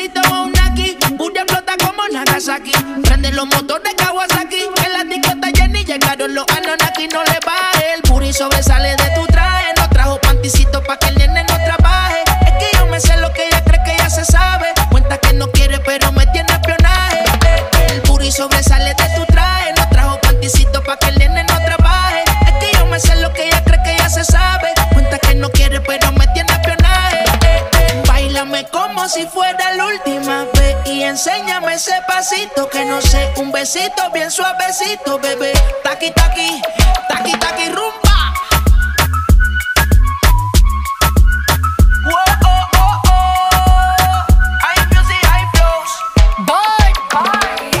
Besito un aquí, explota como Nagasaki. Prende los motores Kawasaki, en la discota Jenny llegaron los Anonaki, no le baje. El booty sobresale de tu traje, no trajo panticito pa' que el nene si fuera la última vez y enséñame ese pasito que no sé, un besito bien suavecito, bebé. Taqui taqui, taqui taqui rumba. Whoa, oh, oh, oh. Hay music, hay flows. Boy,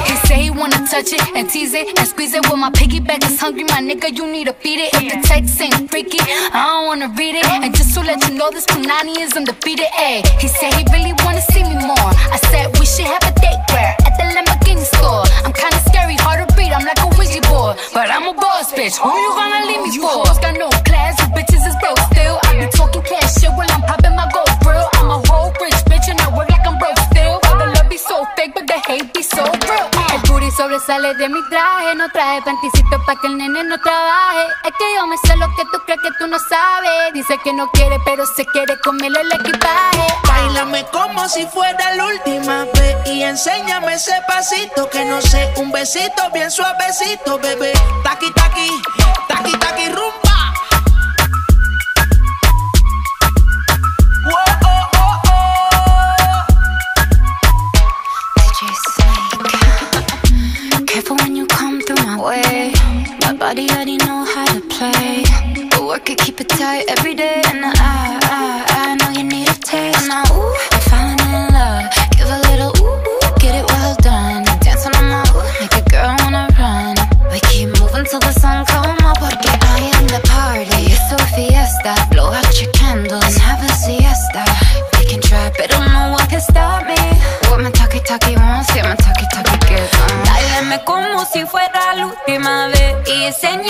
he say he wanna touch it and tease it and squeeze it. Well, my piggyback is hungry, my nigga. You need to feed it. If the text ain't freaky, I don't wanna read it. And just to let you know, this Punani is undefeated. Ayy, he said he really wanna see me more. I said we should have a date where at the Lamborghini store. I'm kinda scary, hard to read. I'm like a Ouija board, but I'm a boss bitch. Who you gonna leave me for? Hoes got no class, you bitches sobresale de mi traje, no traje panticito pa' que el nene no trabaje. Es que yo me sé lo que tú crees que tú no sabes. Dice que no quiere, pero se quiere comerle el equipaje. Bailame como si fuera la última vez y enséñame ese pasito que no sé, un besito bien suavecito, bebé. Taqui taqui, taqui taqui rumba. Careful when you come through my way. My body already know how to play. But work it, keep it tight every day. And I, I,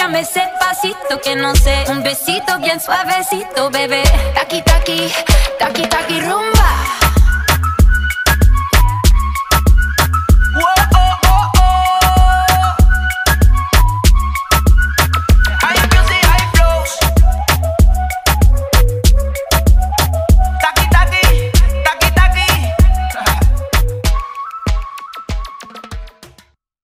Enséñame ese pasito que no sé. Un besito bien suavecito, bebé. Taqui, taqui, taqui, taqui, rumba